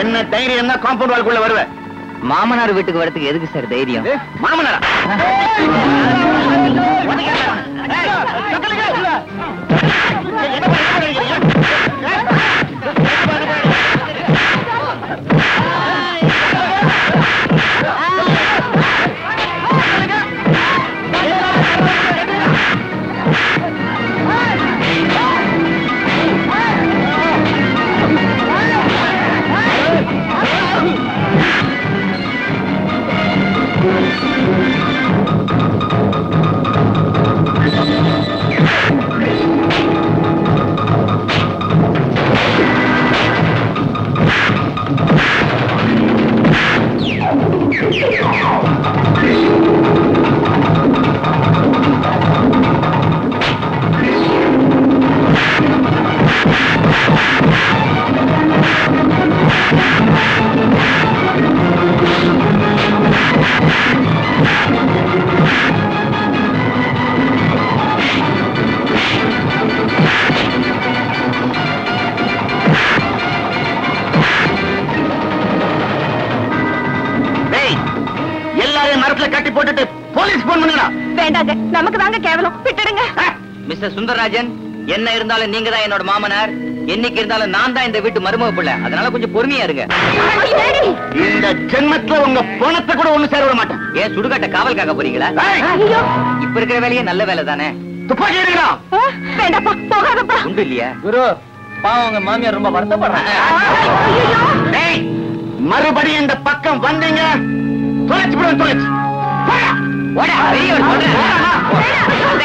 என்ன தைரியம் என்ன காம்பவுண்ட் வால்குள்ள வருவ? மாமனார் வீட்டுக்கு வரதுக்கு எதுக்கு சார் தைரியம்? மாமனாரா? மரத்துல கட்டி போட்டுட்டு போலீஸ் போன் பண்ணுடா வேண்டாங்க நமக்கு தாங்க கேவலம். விட்டுடுங்க. மிஸ்டர் சுந்தரராஜன் என்ன இருந்தாலும் நீங்க தான் என்னோட மாமனார். என்னைக்கு இருந்தாலும் நான் தான் இந்த வீட்டு மருமக பிள்ளை. அதனால கொஞ்சம் பொறுமையா இருங்க. இந்த ஜென்மத்துல உங்க பணத்தை கூட ஒண்ணு சேர விட மாட்டேன். ஏன் சுடுகாட்ட காவல் காக்க போறீங்களா இப்ப இருக்கிற வேலையே நல்ல வேலை தானே? துப்பாக்கி எடுக்கடா. ஆ, வேண்டாப்பா போகாதப்பா. உண்டு இல்லையா? குரு பாவம் உங்க மாமியார் ரொம்ப வருத்தப்படுறாங்க. மறுபடியும் இந்த பக்கம் வந்தீங்க. தொலைச்சு விடுவேன் தொலைச்சு. போடா. ஓடா, வெளியே வர சொல்றேன்.